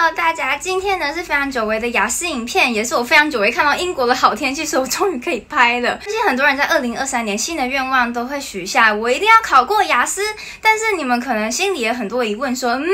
Hello，大家，今天呢是非常久违的雅思影片，也是我非常久违看到英国的好天气，所以我终于可以拍了。相信很多人在二零二三年新的愿望都会许下，我一定要考过雅思。但是你们可能心里也很多疑问，说，嗯，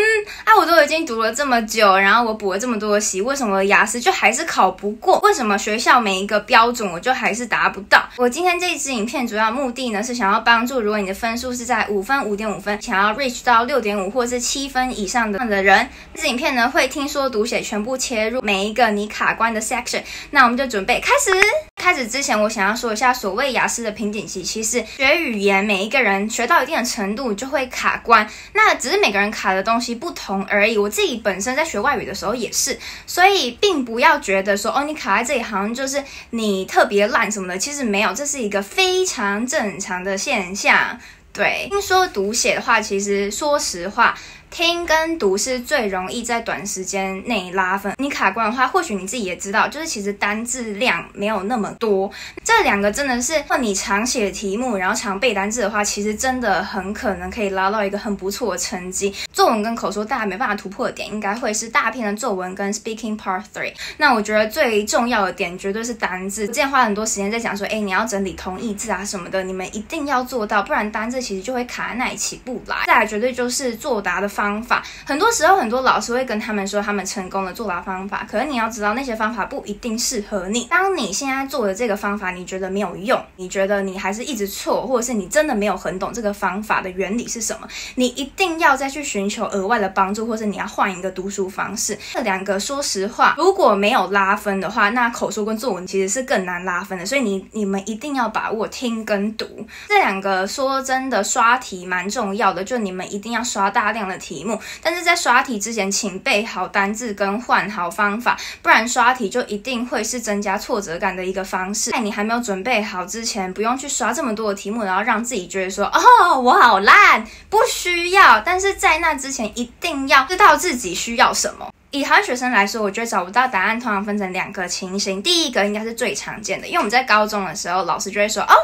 啊，我都已经读了这么久，然后我补了这么多习，为什么雅思就还是考不过？为什么学校每一个标准我就还是达不到？我今天这一支影片主要目的呢是想要帮助，如果你的分数是在五分、五点五分，想要 reach 到六点五或者是七分以上的的人，这支影片呢会听说读写全部切入每一个你卡关的 section。那我们就准备开始。开始之前，我想要说一下所谓雅思的瓶颈期。其实学语言，每一个人学到一定的程度就会卡关，那只是每个人卡的东西不同而已。我自己本身在学外语的时候也是，所以并不要觉得说哦，你卡在这里好像就是你特别烂什么的。其实没有，这是一个非常正常的现象。对，听说读写的话，其实说实话。听跟读是最容易在短时间内拉分。你卡关的话，或许你自己也知道，就是其实单字量没有那么多。这两个真的是，或你常写题目，然后常背单字的话，其实真的很可能可以拉到一个很不错的成绩。作文跟口说，大家没办法突破的点，应该会是大片的作文跟 speaking part three。那我觉得最重要的点绝对是单字。之前花很多时间在讲说，哎，你要整理同义字啊什么的，你们一定要做到，不然单字其实就会卡在那里起不来。再来，绝对就是作答的。方法很多时候，很多老师会跟他们说他们成功的作答方法，可是你要知道那些方法不一定适合你。当你现在做的这个方法你觉得没有用，你觉得你还是一直错，或者是你真的没有很懂这个方法的原理是什么，你一定要再去寻求额外的帮助，或是你要换一个读书方式。这两个说实话，如果没有拉分的话，那口说跟作文其实是更难拉分的。所以你你们一定要把握听跟读这两个。说真的，刷题蛮重要的，就你们一定要刷大量的题。题目，但是在刷题之前，请背好单字跟换好方法，不然刷题就一定会是增加挫折感的一个方式。在你还没有准备好之前，不用去刷这么多的题目，然后让自己觉得说，哦，我好烂，不需要。但是在那之前，一定要知道自己需要什么。以台湾学生来说，我觉得找不到答案，通常分成两个情形。第一个应该是最常见的，因为我们在高中的时候，老师就会说，哦。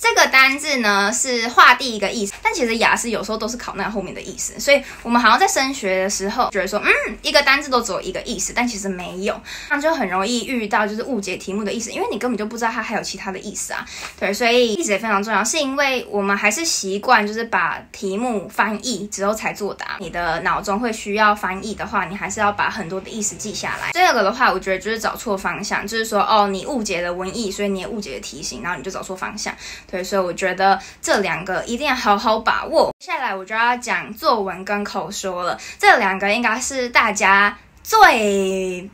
这个单字呢是画第一个意思，但其实雅思有时候都是考那后面的意思，所以我们好像在升学的时候觉得说，嗯，一个单字都只有一个意思，但其实没有，那就很容易遇到就是误解题目的意思，因为你根本就不知道它还有其他的意思啊。对，所以意思也非常重要，是因为我们还是习惯就是把题目翻译之后才作答，你的脑中会需要翻译的话，你还是要把很多的意思记下来。第二个的话，我觉得就是找错方向，就是说哦，你误解了文意，所以你也误解了题型，然后你就找错方向。对，所以我觉得这两个一定要好好好把握。接下来我就要讲作文跟口说了，这两个应该是大家最……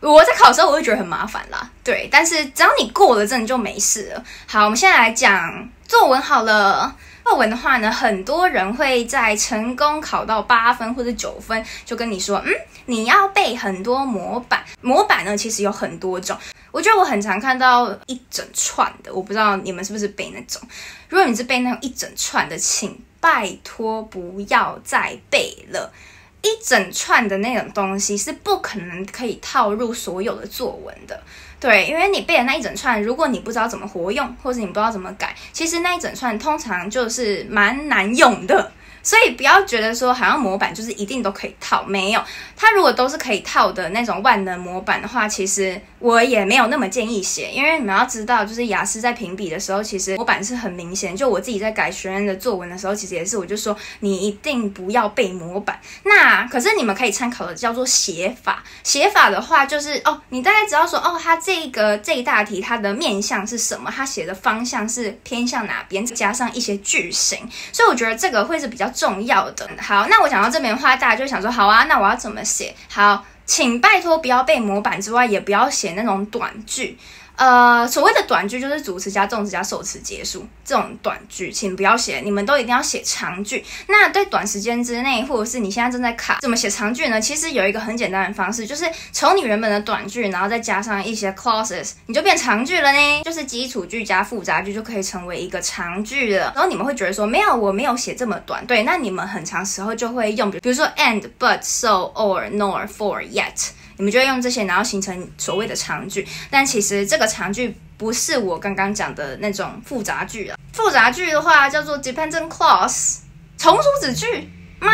我在考的时候我会觉得很麻烦啦，对，但是只要你过了，真的就没事了。好，我们现在来讲作文好了。作文的话呢，很多人会在成功考到八分或者九分，就跟你说，嗯，你要背很多模板。模板呢，其实有很多种。我觉得我很常看到一整串的，我不知道你们是不是背那种。如果你是背那种一整串的，请拜托不要再背了。一整串的那种东西是不可能可以套入所有的作文的，对，因为你背的那一整串，如果你不知道怎么活用，或者你不知道怎么改，其实那一整串通常就是蛮难用的。所以不要觉得说好像模板就是一定都可以套，没有。它如果都是可以套的那种万能模板的话，其实我也没有那么建议写，因为你们要知道，就是雅思在评比的时候，其实模板是很明显。就我自己在改学员的作文的时候，其实也是，我就说你一定不要背模板。那可是你们可以参考的叫做写法，写法的话就是哦，你大概只要说哦，它这个这一大题它的面向是什么，它写的方向是偏向哪边，加上一些句型。所以我觉得这个会是比较。重要的好，那我讲到这边的话，大家就想说，好啊，那我要怎么写？好，请拜托不要背模板之外，也不要写那种短句。呃，所谓的短句就是主词加动词加受词结束这种短句，请不要写，你们都一定要写长句。那对短时间之内，或者是你现在正在卡怎么写长句呢？其实有一个很简单的方式，就是从你原本的短句，然后再加上一些 clauses，你就变长句了呢。就是基础句加复杂句就可以成为一个长句了。然后你们会觉得说，没有，我没有写这么短。对，那你们很长时候就会用，比如说 and、but、so、or、nor、for、yet。你们就会用这些，然后形成所谓的长句。但其实这个长句不是我刚刚讲的那种复杂句啊。复杂句的话叫做 dependent clause，从属子句吗？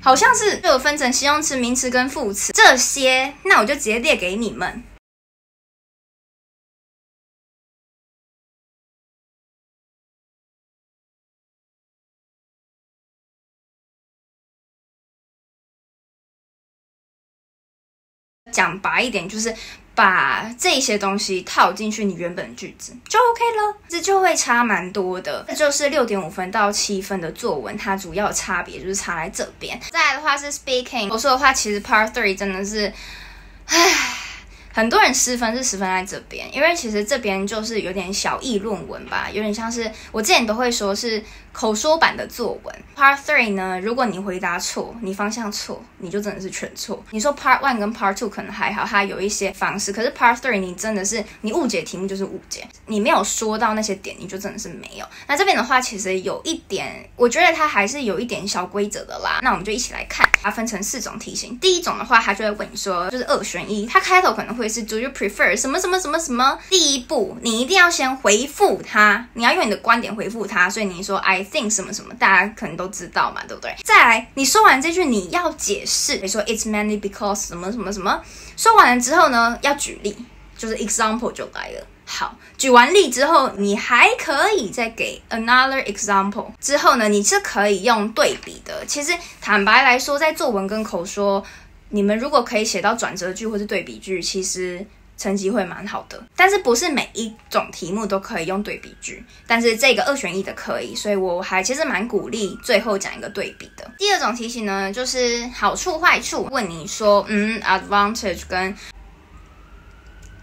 好像是就有分成形容词、名词跟副词这些，那我就直接列给你们。讲白一点，就是把这些东西套进去你原本句子就 OK 了，这就会差蛮多的。这就是六点五分到七分的作文，它主要差别就是差在这边。再来的话是 speaking，我说的话其实 Part Three 真的是，唉。很多人失分是失分在这边，因为其实这边就是有点小议论文吧，有点像是我之前都会说是口说版的作文。Part three 呢，如果你回答错，你方向错，你就真的是全错。你说 Part one 跟 Part two 可能还好，它有一些方式，可是 Part three 你真的是你误解题目就是误解，你没有说到那些点，你就真的是没有。那这边的话，其实有一点，我觉得它还是有一点小规则的啦。那我们就一起来看，它分成四种题型。第一种的话，它就会问你说，就是二选一，它开头可能会。是 Do you prefer 什么什么什么什么？第一步，你一定要先回复他，你要用你的观点回复他。所以你说 I think 什么什么，大家可能都知道嘛，对不对？再来，你说完这句，你要解释，你说 It's mainly because 什么什么什么。说完了之后呢，要举例，就是 example 就来了。好，举完例之后，你还可以再给 another example。之后呢，你是可以用对比的。其实坦白来说，在作文跟口说。你们如果可以写到转折句或是对比句，其实成绩会蛮好的。但是不是每一种题目都可以用对比句，但是这个二选一的可以，所以我还其实蛮鼓励最后讲一个对比的。第二种题型呢，就是好处坏处，问你说，嗯，advantage 跟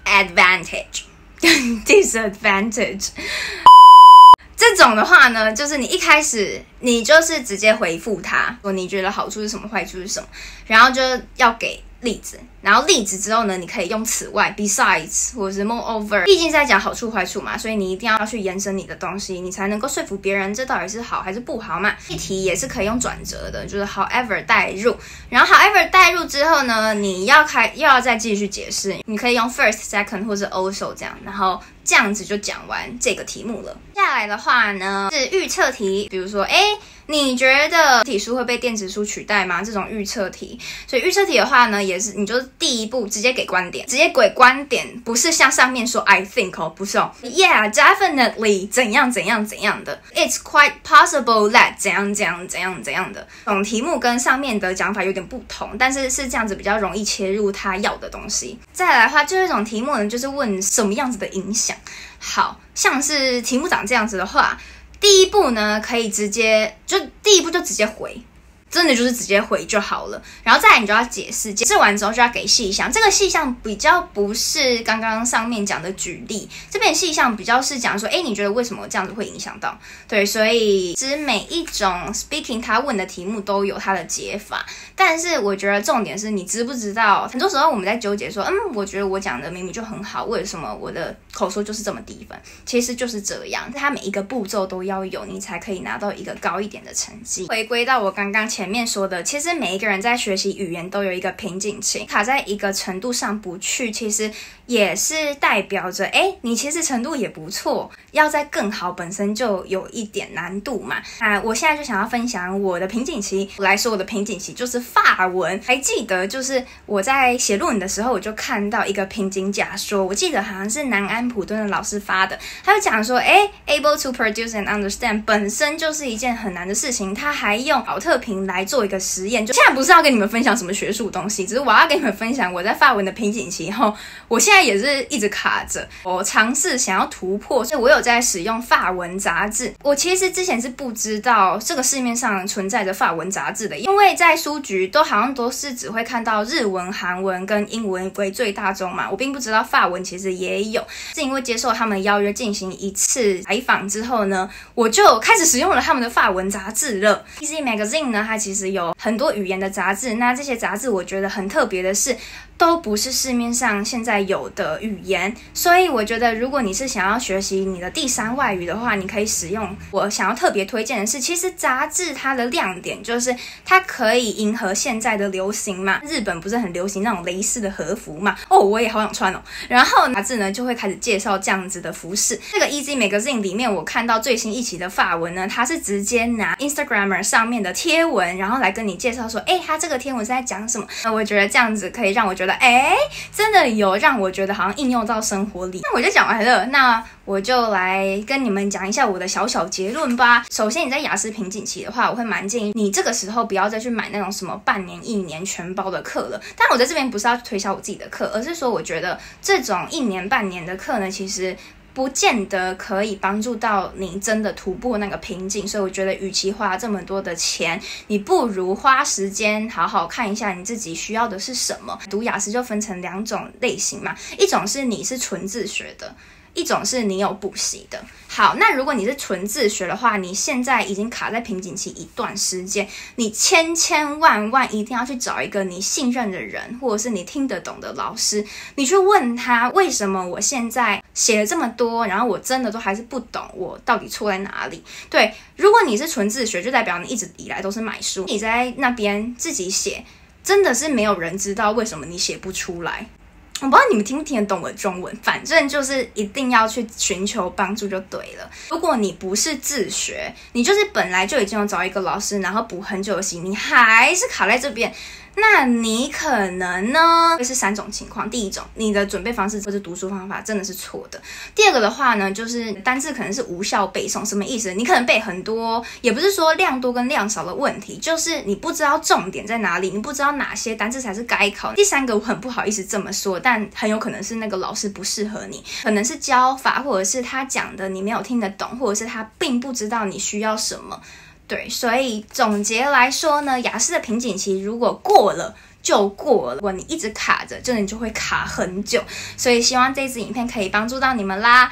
advantage 跟 disadvantage。这种的话呢，就是你一开始你就是直接回复他说你觉得好处是什么，坏处是什么，然后就要给。例子，然后例子之后呢，你可以用此外，besides 或者是 moreover，毕竟在讲好处坏处嘛，所以你一定要去延伸你的东西，你才能够说服别人这到底是好还是不好嘛。例题也是可以用转折的，就是 however 带入，然后 however 带入之后呢，你要开又要再继续解释，你可以用 first、second 或者 also 这样，然后这样子就讲完这个题目了。接下来的话呢是预测题，比如说，哎。你觉得体书会被电子书取代吗？这种预测题，所以预测题的话呢，也是你就第一步直接给观点，直接给观点，不是像上面说 I think 哦，不是哦，Yeah, definitely 怎样怎样怎样的，It's quite possible that 怎样怎样怎样怎样的。这种题目跟上面的讲法有点不同，但是是这样子比较容易切入他要的东西。再来的话，这一种题目呢，就是问什么样子的影响，好像是题目长这样子的话。第一步呢，可以直接就第一步就直接回。真的就是直接回就好了，然后再来你就要解释，解释完之后就要给细项。这个细项比较不是刚刚上面讲的举例，这边细项比较是讲说，哎，你觉得为什么这样子会影响到？对，所以其实每一种 speaking 他问的题目都有它的解法，但是我觉得重点是你知不知道？很多时候我们在纠结说，嗯，我觉得我讲的明明就很好，为什么我的口说就是这么低分？其实就是这样，它每一个步骤都要有，你才可以拿到一个高一点的成绩。回归到我刚刚。前面说的，其实每一个人在学习语言都有一个瓶颈期，卡在一个程度上不去，其实也是代表着，哎，你其实程度也不错，要在更好本身就有一点难度嘛。啊，我现在就想要分享我的瓶颈期来说，我的瓶颈期就是法文。还记得就是我在写论文的时候，我就看到一个瓶颈假说，我记得好像是南安普顿的老师发的，他就讲说，哎，able to produce and understand 本身就是一件很难的事情，他还用奥特瓶。来做一个实验，就现在不是要跟你们分享什么学术东西，只是我要跟你们分享我在发文的瓶颈期后，我现在也是一直卡着，我尝试想要突破，所以我有在使用发文杂志。我其实之前是不知道这个市面上存在着发文杂志的，因为在书局都好像都是只会看到日文、韩文跟英文为最大众嘛，我并不知道发文其实也有。是因为接受他们邀约进行一次采访之后呢，我就开始使用了他们的发文杂志了。Easy Magazine 呢，它其实有很多语言的杂志，那这些杂志我觉得很特别的是。都不是市面上现在有的语言，所以我觉得如果你是想要学习你的第三外语的话，你可以使用。我想要特别推荐的是，其实杂志它的亮点就是它可以迎合现在的流行嘛。日本不是很流行那种蕾丝的和服嘛？哦，我也好想穿哦。然后杂志呢就会开始介绍这样子的服饰。这个 Easy Magazine 里面，我看到最新一期的发文呢，它是直接拿 Instagramer 上面的贴文，然后来跟你介绍说，哎，它这个贴文是在讲什么？那我觉得这样子可以让我觉得，哎，真的有让我觉得好像应用到生活里。那我就讲完了，那我就来跟你们讲一下我的小小结论吧。首先，你在雅思瓶颈期的话，我会蛮建议你这个时候不要再去买那种什么半年、一年全包的课了。但我在这边不是要推销我自己的课，而是说我觉得这种一年半年的课呢，其实不见得可以帮助到你真的突破那个瓶颈。所以我觉得，与其花这么多的钱，你不如花时间好好看一下你自己需要的是什么。读雅思就分成两种类型嘛，一种是你是纯自学的。一种是你有补习的，好，那如果你是纯自学的话，你现在已经卡在瓶颈期一段时间，你千千万万一定要去找一个你信任的人，或者是你听得懂的老师，你去问他为什么我现在写了这么多，然后我真的都还是不懂，我到底错在哪里？对，如果你是纯自学，就代表你一直以来都是买书，你在那边自己写，真的是没有人知道为什么你写不出来。我不知道你们听不听得懂我的中文，反正就是一定要去寻求帮助就对了。如果你不是自学，你就是本来就已经有找一个老师，然后补很久的习，你还是卡在这边。那你可能呢，是三种情况。第一种，你的准备方式或者读书方法真的是错的。第二个的话呢，就是单字可能是无效背诵，什么意思？你可能背很多，也不是说量多跟量少的问题，就是你不知道重点在哪里，你不知道哪些单字才是该考。第三个，我很不好意思这么说，但很有可能是那个老师不适合你，可能是教法，或者是他讲的你没有听得懂，或者是他并不知道你需要什么。对，所以总结来说呢，雅思的瓶颈期如果过了就过了，如果你一直卡着，真的就会卡很久。所以希望这支影片可以帮助到你们啦。